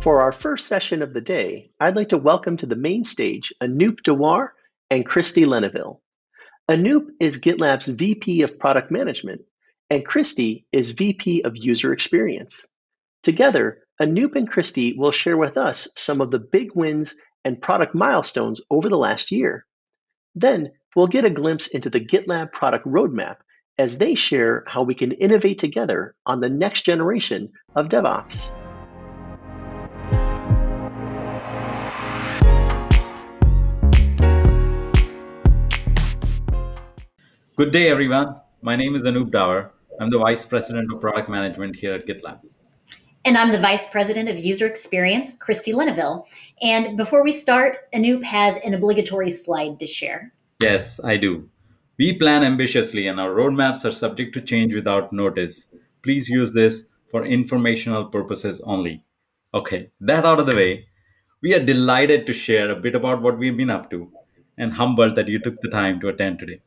For our first session of the day, I'd like to welcome to the main stage Anoop Dawar and Christie Lenneville. Anoop is GitLab's VP of Product Management, and Christie is VP of User Experience. Together, Anoop and Christie will share with us some of the big wins and product milestones over the last year. Then, we'll get a glimpse into the GitLab product roadmap as they share how we can innovate together on the next generation of DevOps. Good day, everyone. My name is Anoop Dawar. I'm the Vice President of Product Management here at GitLab. And I'm the Vice President of User Experience, Christie Lenneville. And before we start, Anoop has an obligatory slide to share. Yes, I do. We plan ambitiously and our roadmaps are subject to change without notice. Please use this for informational purposes only. Okay, that out of the way, we are delighted to share a bit about what we've been up to and humbled that you took the time to attend today.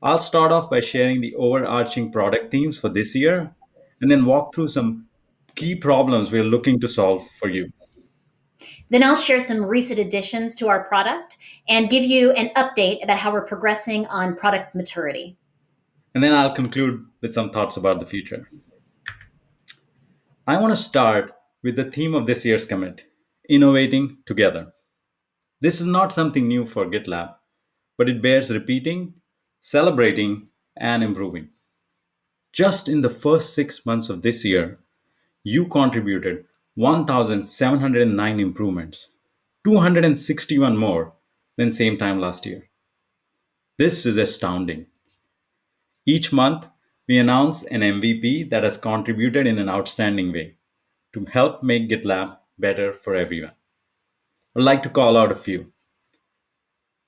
I'll start off by sharing the overarching product themes for this year and then walk through some key problems we're looking to solve for you. Then I'll share some recent additions to our product and give you an update about how we're progressing on product maturity. And then I'll conclude with some thoughts about the future. I want to start with the theme of this year's commit innovating together. This is not something new for GitLab, but it bears repeating celebrating, and improving. Just in the first six months of this year, you contributed 1,709 improvements, 261 more than same time last year. This is astounding. Each month, we announce an MVP that has contributed in an outstanding way to help make GitLab better for everyone. I'd like to call out a few.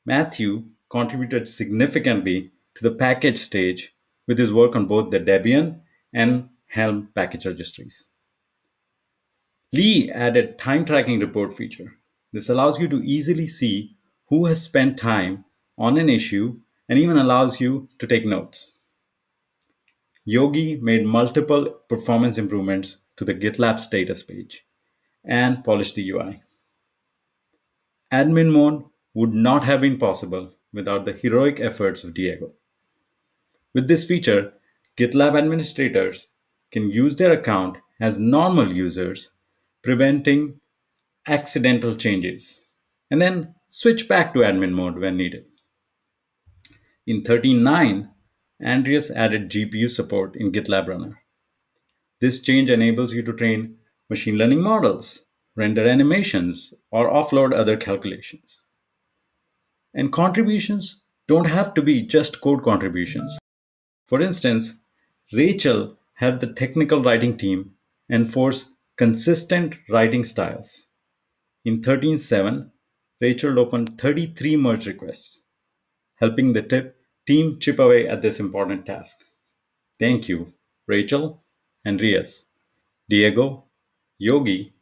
Matthew contributed significantly to the package stage with his work on both the Debian and Helm package registries. Lee added time tracking report feature. This allows you to easily see who has spent time on an issue and even allows you to take notes. Yogi made multiple performance improvements to the GitLab status page and polished the UI. Admin mode would not have been possible without the heroic efforts of Diego. With this feature, GitLab administrators can use their account as normal users, preventing accidental changes, and then switch back to admin mode when needed. In 13.9, Andreas added GPU support in GitLab Runner. This change enables you to train machine learning models, render animations, or offload other calculations. And contributions don't have to be just code contributions. For instance, Rachel helped the technical writing team enforce consistent writing styles. In 13.7, Rachel opened 33 merge requests, helping the tip, team chip away at this important task. Thank you, Rachel, Andreas, Diego, Yogi,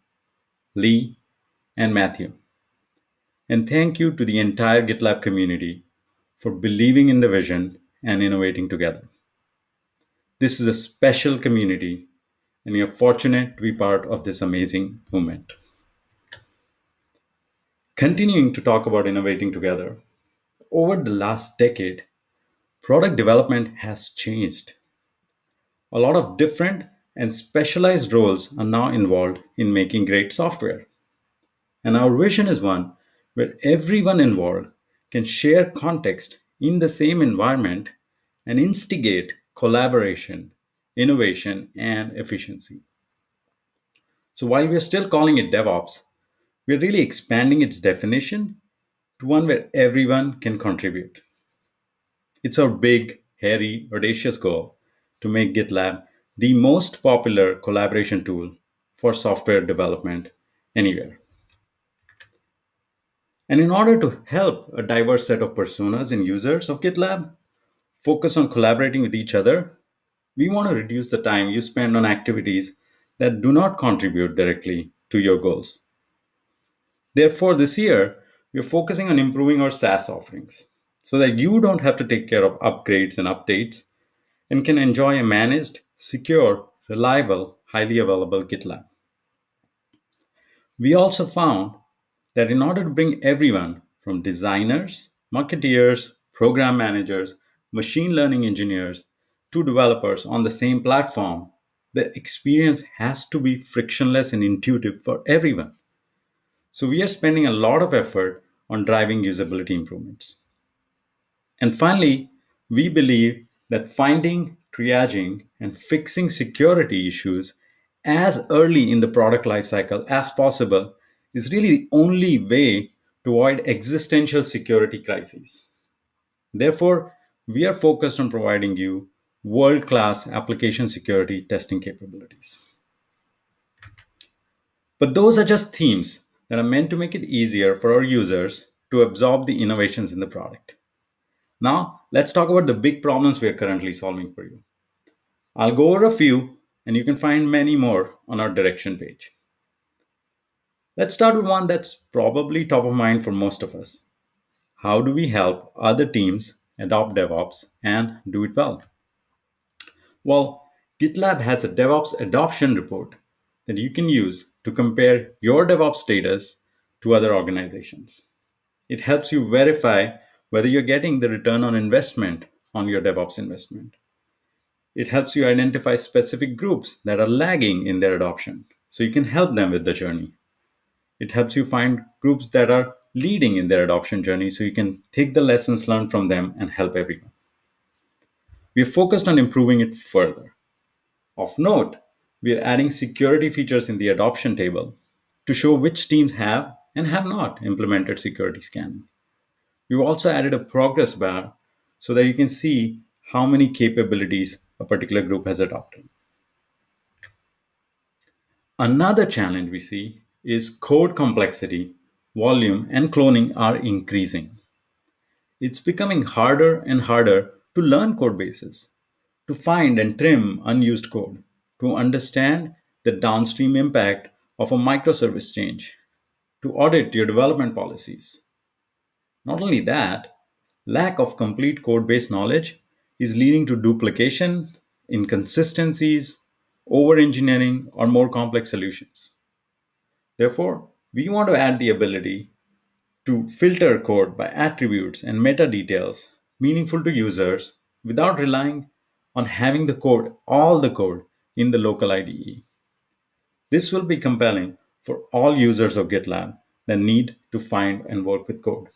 Lee, and Matthew. And thank you to the entire GitLab community for believing in the vision and innovating together. This is a special community, and are fortunate to be part of this amazing movement. Continuing to talk about innovating together, over the last decade, product development has changed. A lot of different and specialized roles are now involved in making great software. And our vision is one where everyone involved can share context in the same environment and instigate collaboration, innovation, and efficiency. So while we're still calling it DevOps, we're really expanding its definition to one where everyone can contribute. It's our big, hairy, audacious goal to make GitLab the most popular collaboration tool for software development anywhere. And in order to help a diverse set of personas and users of GitLab focus on collaborating with each other, we want to reduce the time you spend on activities that do not contribute directly to your goals. Therefore, this year, we're focusing on improving our SaaS offerings so that you don't have to take care of upgrades and updates and can enjoy a managed, secure, reliable, highly available GitLab. We also found that in order to bring everyone from designers, marketeers, program managers, machine learning engineers to developers on the same platform, the experience has to be frictionless and intuitive for everyone. So we are spending a lot of effort on driving usability improvements. And finally, we believe that finding, triaging, and fixing security issues as early in the product lifecycle as possible is really the only way to avoid existential security crises. Therefore, we are focused on providing you world class application security testing capabilities. But those are just themes that are meant to make it easier for our users to absorb the innovations in the product. Now, let's talk about the big problems we are currently solving for you. I'll go over a few, and you can find many more on our direction page. Let's start with one that's probably top of mind for most of us. How do we help other teams adopt DevOps and do it well? Well, GitLab has a DevOps adoption report that you can use to compare your DevOps status to other organizations. It helps you verify whether you're getting the return on investment on your DevOps investment. It helps you identify specific groups that are lagging in their adoption so you can help them with the journey. It helps you find groups that are leading in their adoption journey so you can take the lessons learned from them and help everyone. We are focused on improving it further. Of note, we are adding security features in the adoption table to show which teams have and have not implemented security scanning. We've also added a progress bar so that you can see how many capabilities a particular group has adopted. Another challenge we see is code complexity, volume, and cloning are increasing. It's becoming harder and harder to learn code bases, to find and trim unused code, to understand the downstream impact of a microservice change, to audit your development policies. Not only that, lack of complete code base knowledge is leading to duplication, inconsistencies, over engineering, or more complex solutions. Therefore, we want to add the ability to filter code by attributes and meta details meaningful to users without relying on having the code, all the code, in the local IDE. This will be compelling for all users of GitLab that need to find and work with code.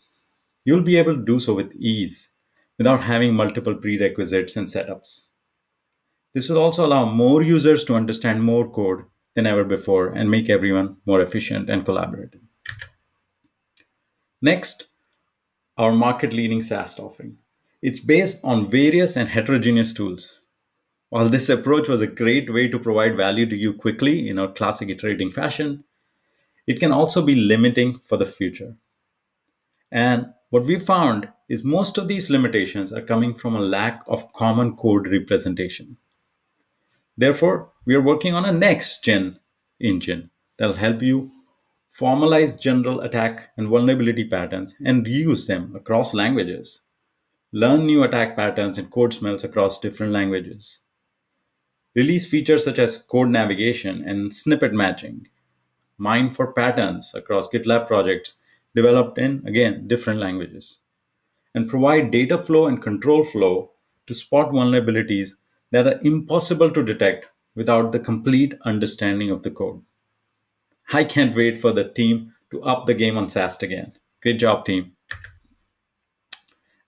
You'll be able to do so with ease without having multiple prerequisites and setups. This will also allow more users to understand more code than ever before and make everyone more efficient and collaborative. Next, our market leading SaaS offering. It's based on various and heterogeneous tools. While this approach was a great way to provide value to you quickly in our classic iterating fashion, it can also be limiting for the future. And what we found is most of these limitations are coming from a lack of common code representation. Therefore, we are working on a next gen engine that'll help you formalize general attack and vulnerability patterns and reuse them across languages. Learn new attack patterns and code smells across different languages. Release features such as code navigation and snippet matching. Mine for patterns across GitLab projects developed in, again, different languages. And provide data flow and control flow to spot vulnerabilities that are impossible to detect without the complete understanding of the code. I can't wait for the team to up the game on SAST again. Great job, team.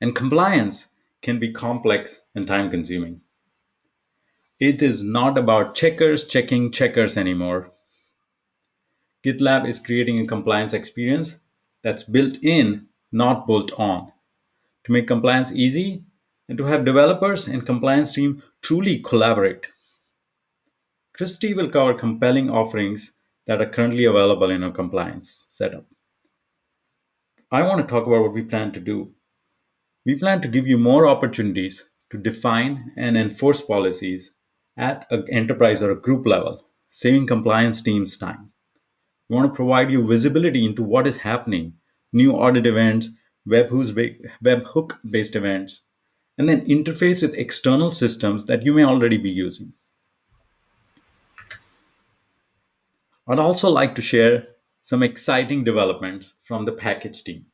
And compliance can be complex and time consuming. It is not about checkers checking checkers anymore. GitLab is creating a compliance experience that's built in, not built on. To make compliance easy, and to have developers and compliance team truly collaborate. Christie will cover compelling offerings that are currently available in our compliance setup. I want to talk about what we plan to do. We plan to give you more opportunities to define and enforce policies at an enterprise or a group level, saving compliance teams time. We want to provide you visibility into what is happening, new audit events, webhook based events, and then interface with external systems that you may already be using. I'd also like to share some exciting developments from the package team.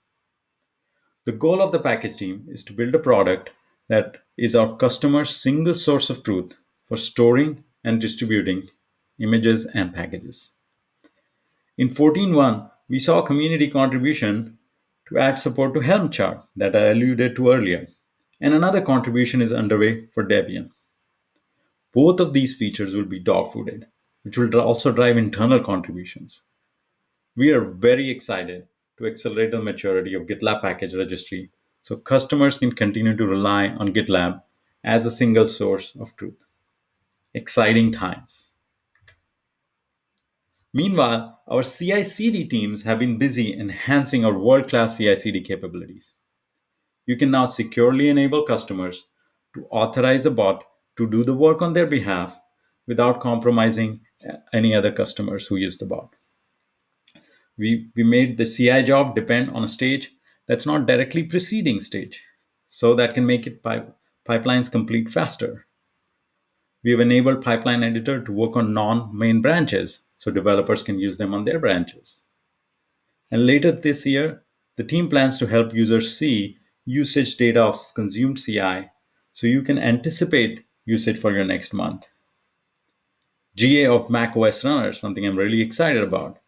The goal of the package team is to build a product that is our customer's single source of truth for storing and distributing images and packages. In 14.1, we saw community contribution to add support to Helm chart that I alluded to earlier, and another contribution is underway for Debian. Both of these features will be dog-fooded, which will also drive internal contributions. We are very excited to accelerate the maturity of GitLab package registry so customers can continue to rely on GitLab as a single source of truth. Exciting times. Meanwhile, our CI CD teams have been busy enhancing our world class CI CD capabilities. You can now securely enable customers to authorize a bot to do the work on their behalf without compromising any other customers who use the bot. We, we made the CI job depend on a stage that's not directly preceding stage, so that can make it pipe, pipelines complete faster. We have enabled Pipeline Editor to work on non main branches so developers can use them on their branches. And later this year, the team plans to help users see usage data of consumed CI so you can anticipate usage for your next month. GA of macOS Runner, something I'm really excited about,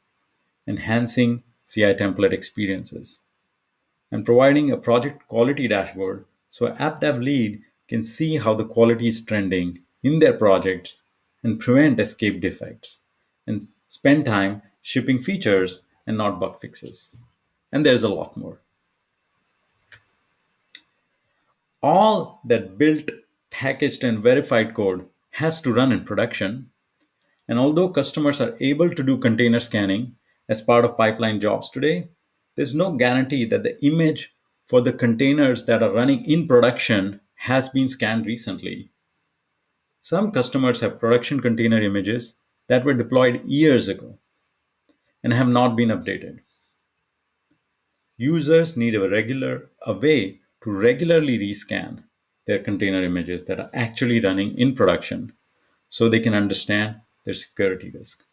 enhancing CI template experiences, and providing a project quality dashboard so app dev lead can see how the quality is trending in their projects and prevent escape defects and spend time shipping features and not bug fixes. And there's a lot more. All that built, packaged, and verified code has to run in production. And although customers are able to do container scanning as part of pipeline jobs today, there's no guarantee that the image for the containers that are running in production has been scanned recently. Some customers have production container images that were deployed years ago and have not been updated. Users need a regular a way to regularly rescan their container images that are actually running in production so they can understand their security risk.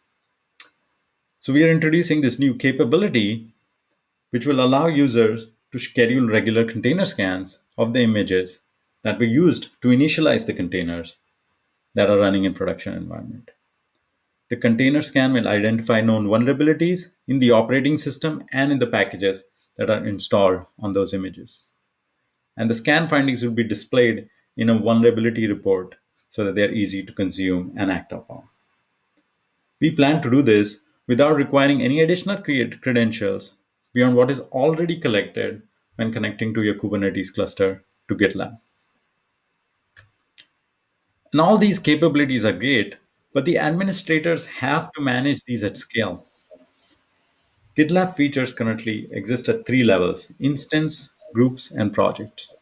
So we are introducing this new capability which will allow users to schedule regular container scans of the images that were used to initialize the containers that are running in production environment. The container scan will identify known vulnerabilities in the operating system and in the packages that are installed on those images. And the scan findings will be displayed in a vulnerability report so that they're easy to consume and act upon. We plan to do this without requiring any additional credentials beyond what is already collected when connecting to your Kubernetes cluster to GitLab. And all these capabilities are great, but the administrators have to manage these at scale. GitLab features currently exist at three levels instance, groups, and projects.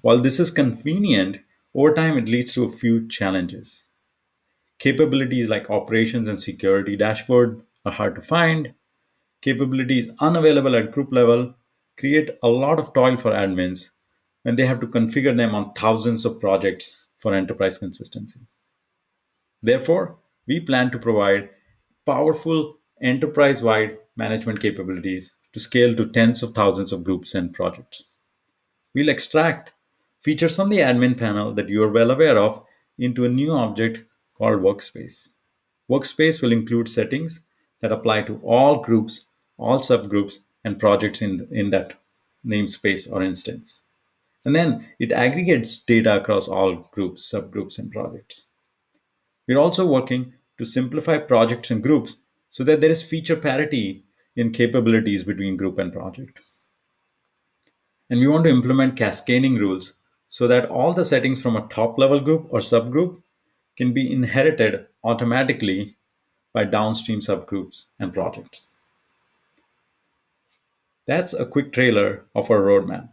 While this is convenient, over time it leads to a few challenges. Capabilities like operations and security dashboard are hard to find. Capabilities unavailable at group level create a lot of toil for admins when they have to configure them on thousands of projects for enterprise consistency. Therefore, we plan to provide powerful enterprise wide management capabilities to scale to tens of thousands of groups and projects. We'll extract features from the admin panel that you are well aware of into a new object called Workspace. Workspace will include settings that apply to all groups, all subgroups, and projects in, in that namespace or instance. And then it aggregates data across all groups, subgroups, and projects. We're also working to simplify projects and groups so that there is feature parity in capabilities between group and project. And we want to implement cascading rules so that all the settings from a top level group or subgroup can be inherited automatically by downstream subgroups and projects. That's a quick trailer of our roadmap.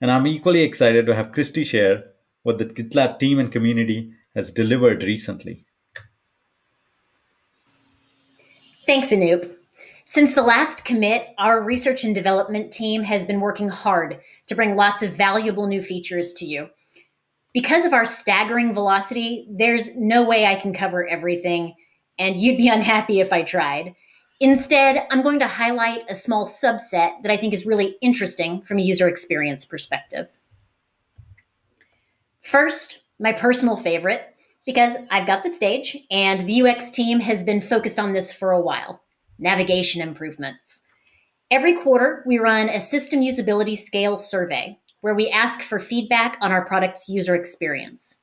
And I'm equally excited to have Christie share what the GitLab team and community has delivered recently. Thanks, Anoop. Since the last commit, our research and development team has been working hard to bring lots of valuable new features to you. Because of our staggering velocity, there's no way I can cover everything, and you'd be unhappy if I tried. Instead, I'm going to highlight a small subset that I think is really interesting from a user experience perspective. First, my personal favorite, because I've got the stage and the UX team has been focused on this for a while navigation improvements. Every quarter, we run a system usability scale survey where we ask for feedback on our product's user experience.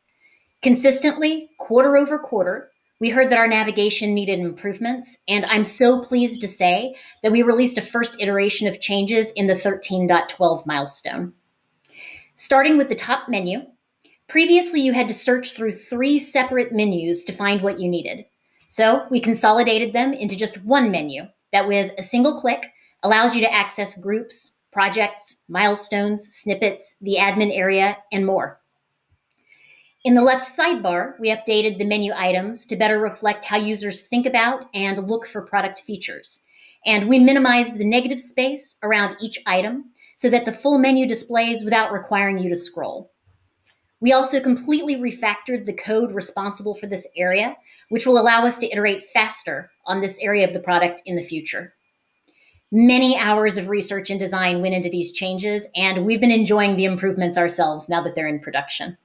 Consistently, quarter over quarter, we heard that our navigation needed improvements, and I'm so pleased to say that we released a first iteration of changes in the 13.12 milestone. Starting with the top menu, previously you had to search through three separate menus to find what you needed. So we consolidated them into just one menu that, with a single click, allows you to access groups, projects, milestones, snippets, the admin area, and more. In the left sidebar, we updated the menu items to better reflect how users think about and look for product features. And we minimized the negative space around each item so that the full menu displays without requiring you to scroll. We also completely refactored the code responsible for this area, which will allow us to iterate faster on this area of the product in the future. Many hours of research and design went into these changes, and we've been enjoying the improvements ourselves now that they're in production.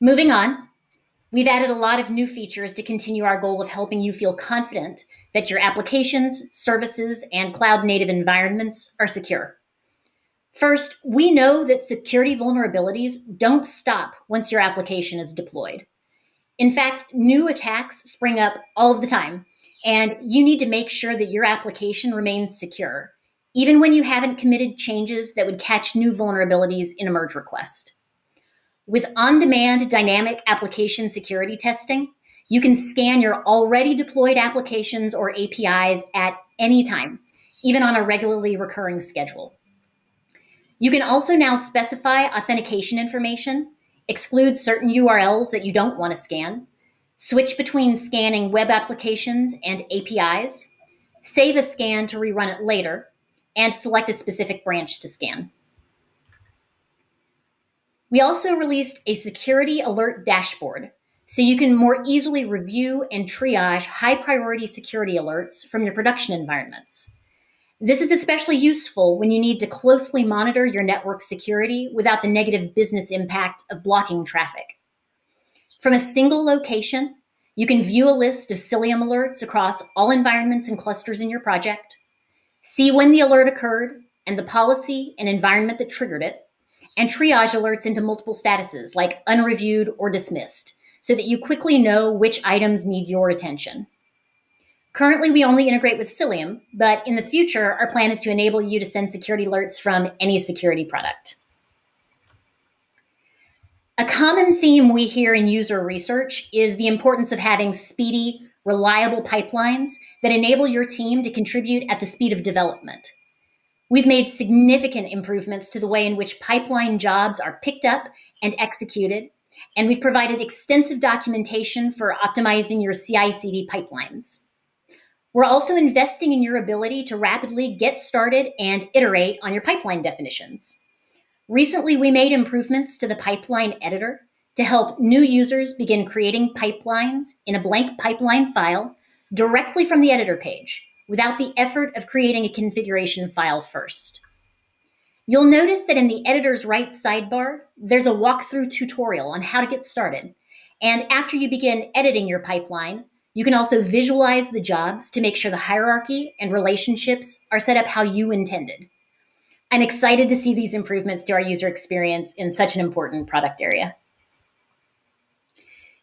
Moving on, we've added a lot of new features to continue our goal of helping you feel confident that your applications, services, and cloud native environments are secure. First, we know that security vulnerabilities don't stop once your application is deployed. In fact, new attacks spring up all of the time, and you need to make sure that your application remains secure, even when you haven't committed changes that would catch new vulnerabilities in a merge request. With on demand dynamic application security testing, you can scan your already deployed applications or APIs at any time, even on a regularly recurring schedule. You can also now specify authentication information, exclude certain URLs that you don't want to scan, switch between scanning web applications and APIs, save a scan to rerun it later, and select a specific branch to scan. We also released a security alert dashboard so you can more easily review and triage high priority security alerts from your production environments. This is especially useful when you need to closely monitor your network security without the negative business impact of blocking traffic. From a single location, you can view a list of Cilium alerts across all environments and clusters in your project, see when the alert occurred and the policy and environment that triggered it, and triage alerts into multiple statuses like unreviewed or dismissed so that you quickly know which items need your attention. Currently, we only integrate with Cilium, but in the future, our plan is to enable you to send security alerts from any security product. A common theme we hear in user research is the importance of having speedy, reliable pipelines that enable your team to contribute at the speed of development. We've made significant improvements to the way in which pipeline jobs are picked up and executed, and we've provided extensive documentation for optimizing your CI CD pipelines. We're also investing in your ability to rapidly get started and iterate on your pipeline definitions. Recently, we made improvements to the pipeline editor to help new users begin creating pipelines in a blank pipeline file directly from the editor page without the effort of creating a configuration file first. You'll notice that in the editor's right sidebar, there's a walkthrough tutorial on how to get started. And after you begin editing your pipeline, you can also visualize the jobs to make sure the hierarchy and relationships are set up how you intended. I'm excited to see these improvements to our user experience in such an important product area.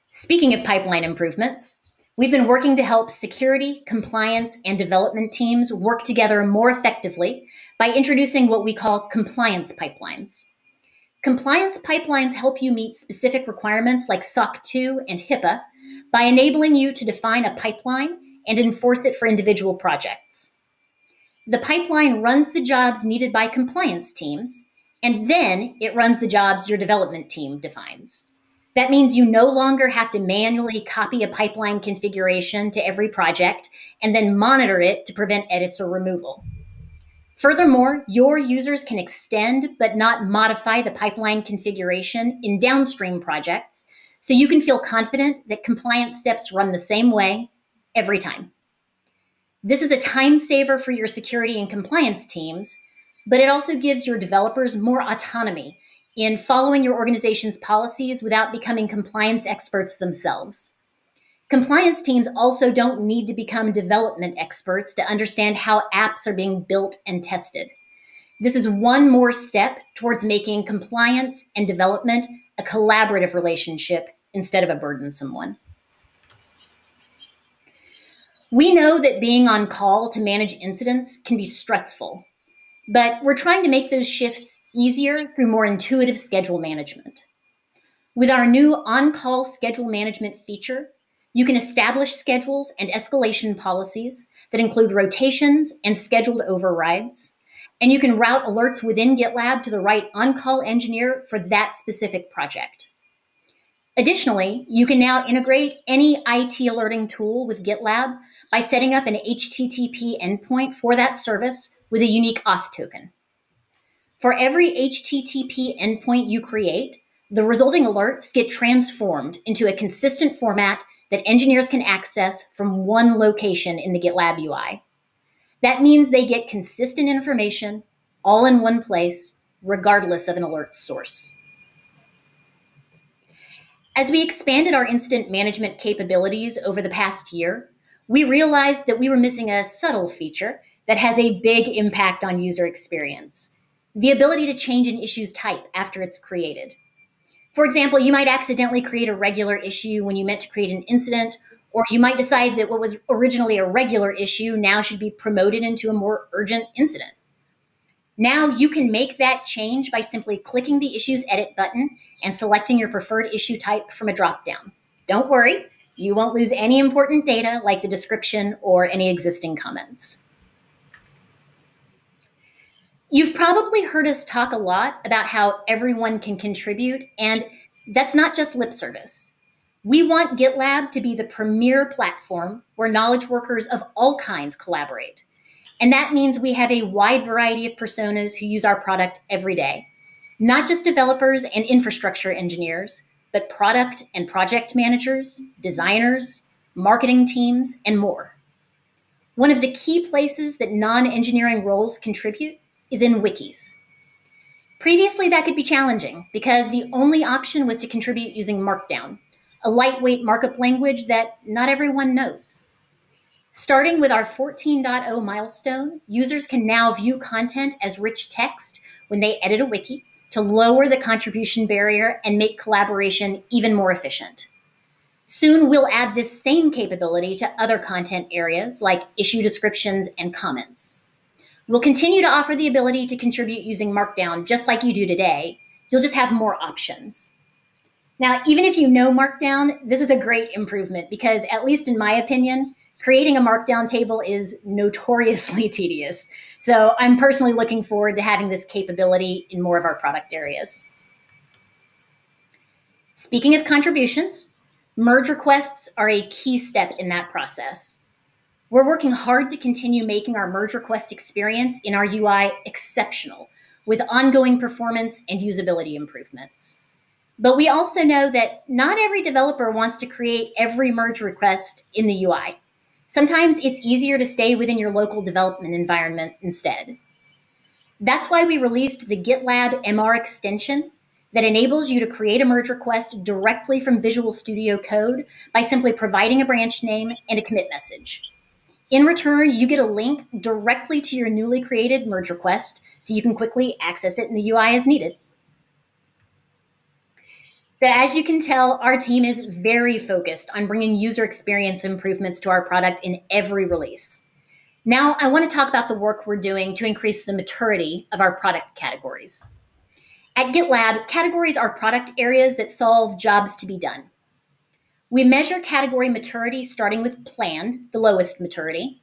Speaking of pipeline improvements, we've been working to help security, compliance, and development teams work together more effectively by introducing what we call compliance pipelines. Compliance pipelines help you meet specific requirements like SOC 2 and HIPAA by enabling you to define a pipeline and enforce it for individual projects. The pipeline runs the jobs needed by compliance teams, and then it runs the jobs your development team defines. That means you no longer have to manually copy a pipeline configuration to every project and then monitor it to prevent edits or removal. Furthermore, your users can extend but not modify the pipeline configuration in downstream projects, so you can feel confident that compliance steps run the same way every time. This is a time saver for your security and compliance teams, but it also gives your developers more autonomy in following your organization's policies without becoming compliance experts themselves. Compliance teams also don't need to become development experts to understand how apps are being built and tested. This is one more step towards making compliance and development a collaborative relationship instead of a burdensome one. We know that being on call to manage incidents can be stressful, but we're trying to make those shifts easier through more intuitive schedule management. With our new on call schedule management feature, you can establish schedules and escalation policies that include rotations and scheduled overrides. And you can route alerts within GitLab to the right on call engineer for that specific project. Additionally, you can now integrate any IT alerting tool with GitLab by setting up an HTTP endpoint for that service with a unique auth token. For every HTTP endpoint you create, the resulting alerts get transformed into a consistent format that engineers can access from one location in the GitLab UI. That means they get consistent information all in one place, regardless of an alert source. As we expanded our incident management capabilities over the past year, we realized that we were missing a subtle feature that has a big impact on user experience the ability to change an issue's type after it's created. For example, you might accidentally create a regular issue when you meant to create an incident, or you might decide that what was originally a regular issue now should be promoted into a more urgent incident. Now you can make that change by simply clicking the Issues Edit button and selecting your preferred issue type from a dropdown. Don't worry, you won't lose any important data like the description or any existing comments. You've probably heard us talk a lot about how everyone can contribute, and that's not just lip service. We want GitLab to be the premier platform where knowledge workers of all kinds collaborate. And that means we have a wide variety of personas who use our product every day. Not just developers and infrastructure engineers, but product and project managers, designers, marketing teams, and more. One of the key places that non engineering roles contribute is in wikis. Previously, that could be challenging because the only option was to contribute using Markdown, a lightweight markup language that not everyone knows. Starting with our 14.0 milestone, users can now view content as rich text when they edit a wiki to lower the contribution barrier and make collaboration even more efficient. Soon, we'll add this same capability to other content areas like issue descriptions and comments. We'll continue to offer the ability to contribute using Markdown just like you do today. You'll just have more options. Now, even if you know Markdown, this is a great improvement because, at least in my opinion, creating a Markdown table is notoriously tedious. So I'm personally looking forward to having this capability in more of our product areas. Speaking of contributions, merge requests are a key step in that process. We're working hard to continue making our merge request experience in our UI exceptional with ongoing performance and usability improvements. But we also know that not every developer wants to create every merge request in the UI. Sometimes it's easier to stay within your local development environment instead. That's why we released the GitLab MR extension that enables you to create a merge request directly from Visual Studio Code by simply providing a branch name and a commit message. In return, you get a link directly to your newly created merge request so you can quickly access it in the UI as needed. So, as you can tell, our team is very focused on bringing user experience improvements to our product in every release. Now, I want to talk about the work we're doing to increase the maturity of our product categories. At GitLab, categories are product areas that solve jobs to be done. We measure category maturity starting with plan, the lowest maturity,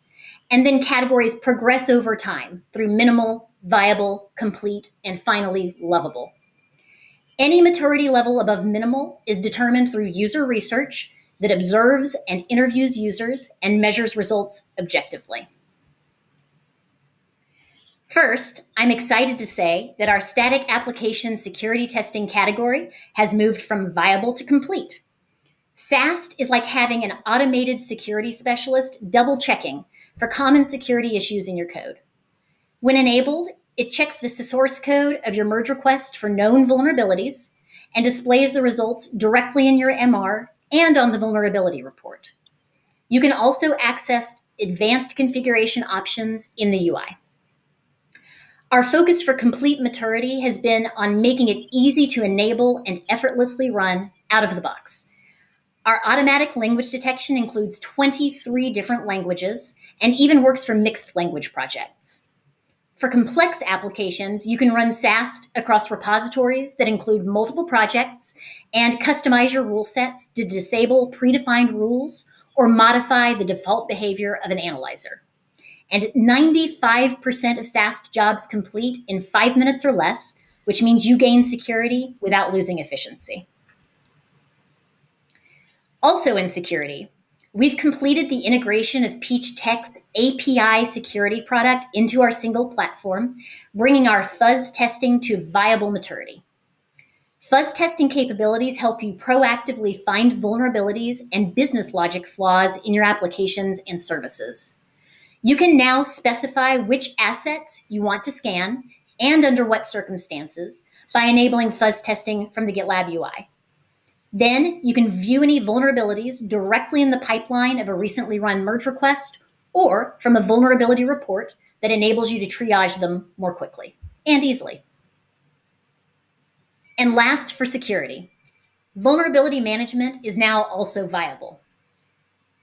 and then categories progress over time through minimal, viable, complete, and finally lovable. Any maturity level above minimal is determined through user research that observes and interviews users and measures results objectively. First, I'm excited to say that our static application security testing category has moved from viable to complete. SAST is like having an automated security specialist double checking for common security issues in your code. When enabled, it checks the source code of your merge request for known vulnerabilities and displays the results directly in your MR and on the vulnerability report. You can also access advanced configuration options in the UI. Our focus for complete maturity has been on making it easy to enable and effortlessly run out of the box. Our automatic language detection includes 23 different languages and even works for mixed language projects. For complex applications, you can run SAST across repositories that include multiple projects and customize your rule sets to disable predefined rules or modify the default behavior of an analyzer. And 95% of SAST jobs complete in five minutes or less, which means you gain security without losing efficiency. Also in security, we've completed the integration of Peach-Tech's API security product into our single platform, bringing our fuzz testing to viable maturity. Fuzz testing capabilities help you proactively find vulnerabilities and business logic flaws in your applications and services. You can now specify which assets you want to scan and under what circumstances by enabling fuzz testing from the GitLab UI. Then you can view any vulnerabilities directly in the pipeline of a recently run merge request or from a vulnerability report that enables you to triage them more quickly and easily. And last, for security, vulnerability management is now also viable.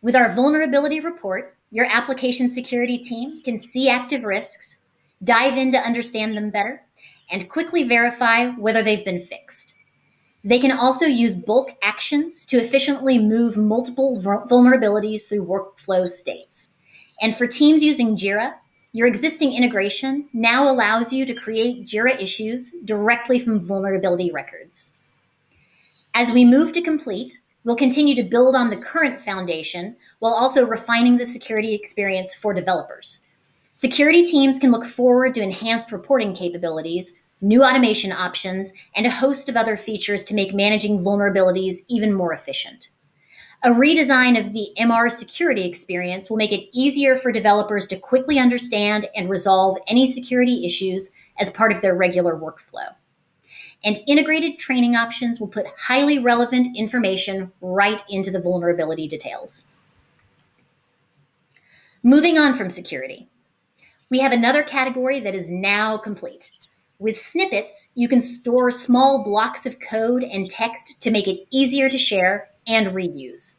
With our vulnerability report, your application security team can see active risks, dive in to understand them better, and quickly verify whether they've been fixed. They can also use bulk actions to efficiently move multiple vulnerabilities through workflow states. And for teams using Jira, your existing integration now allows you to create JIRA issues directly from vulnerability records. As we move to complete, we'll continue to build on the current foundation while also refining the security experience for developers. Security teams can look forward to enhanced reporting capabilities, new automation options, and a host of other features to make managing vulnerabilities even more efficient. A redesign of the MR security experience will make it easier for developers to quickly understand and resolve any security issues as part of their regular workflow. And integrated training options will put highly relevant information right into the vulnerability details. Moving on from security, we have another category that is now complete. With snippets, you can store small blocks of code and text to make it easier to share and reuse.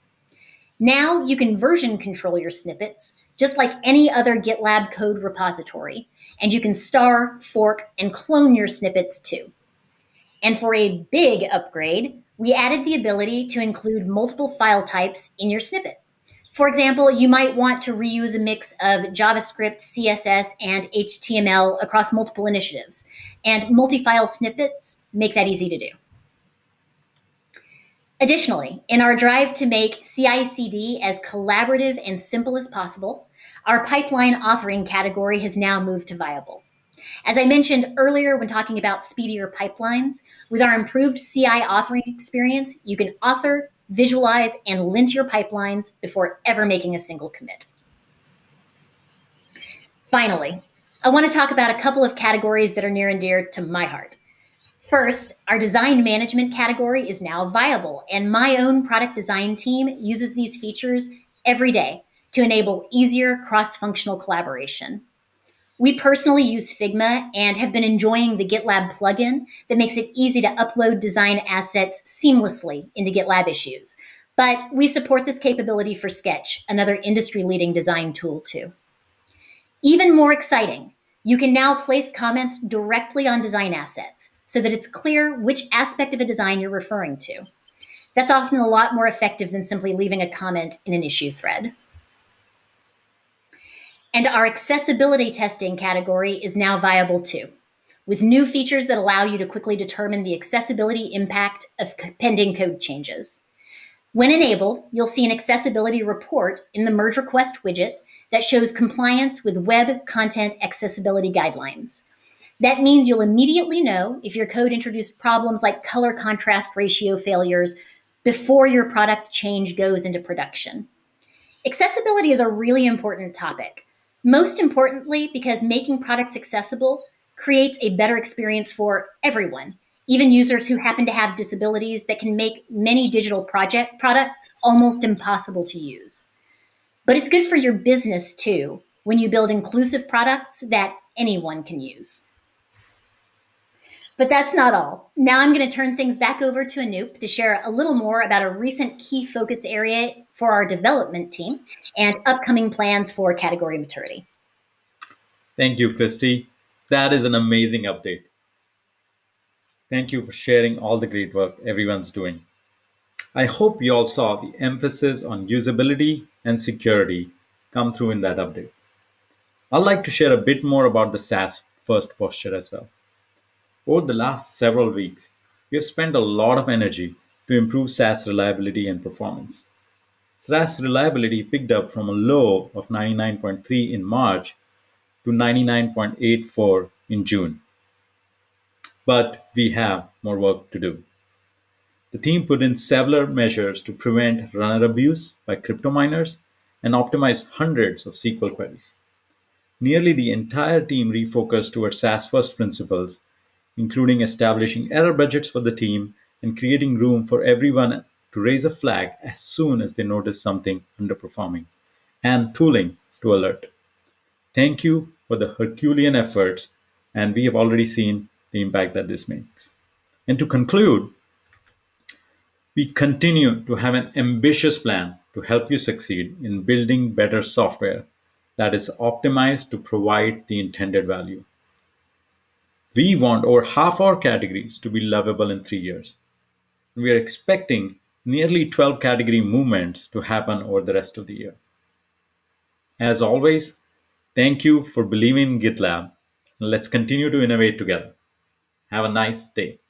Now you can version control your snippets just like any other GitLab code repository, and you can star, fork, and clone your snippets too. And for a big upgrade, we added the ability to include multiple file types in your snippet. For example, you might want to reuse a mix of JavaScript, CSS, and HTML across multiple initiatives, and multi-file snippets make that easy to do. Additionally, in our drive to make CI/CD as collaborative and simple as possible, our pipeline authoring category has now moved to viable. As I mentioned earlier when talking about speedier pipelines, with our improved CI authoring experience, you can author, visualize, and lint your pipelines before ever making a single commit. Finally, I want to talk about a couple of categories that are near and dear to my heart. First, our design management category is now viable, and my own product design team uses these features every day to enable easier cross functional collaboration. We personally use Figma and have been enjoying the GitLab plugin that makes it easy to upload design assets seamlessly into GitLab issues. But we support this capability for Sketch, another industry leading design tool, too. Even more exciting, you can now place comments directly on design assets so that it's clear which aspect of a design you're referring to. That's often a lot more effective than simply leaving a comment in an issue thread. And our accessibility testing category is now viable too, with new features that allow you to quickly determine the accessibility impact of pending code changes. When enabled, you'll see an accessibility report in the merge request widget that shows compliance with web content accessibility guidelines. That means you'll immediately know if your code introduced problems like color contrast ratio failures before your product change goes into production. Accessibility is a really important topic, Most importantly, because making products accessible creates a better experience for everyone, even users who happen to have disabilities that can make many digital project products almost impossible to use. But it's good for your business too when you build inclusive products that anyone can use. But that's not all. Now I'm going to turn things back over to Anoop to share a little more about a recent key focus area for our development team and upcoming plans for category maturity. Thank you, Christie. That is an amazing update. Thank you for sharing all the great work everyone's doing. I hope you all saw the emphasis on usability and security come through in that update. I'd like to share a bit more about the SaaS first posture as well. Over the last several weeks, we have spent a lot of energy to improve SaaS reliability and performance. SaaS reliability picked up from a low of 99.3 in March to 99.84 in June. But we have more work to do. The team put in several measures to prevent runner abuse by crypto miners and optimize hundreds of SQL queries. Nearly the entire team refocused towards SaaS first principles, including establishing error budgets for the team and creating room for everyone to raise a flag as soon as they notice something underperforming, and tooling to alert. Thank you for the Herculean efforts, and we have already seen the impact that this makes. And to conclude, we continue to have an ambitious plan to help you succeed in building better software that is optimized to provide the intended value. We want over half our categories to be lovable in three years. We are expecting nearly 12 category movements to happen over the rest of the year. As always, thank you for believing in GitLab. And let's continue to innovate together. Have a nice day.